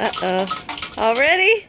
Uh-oh. Already?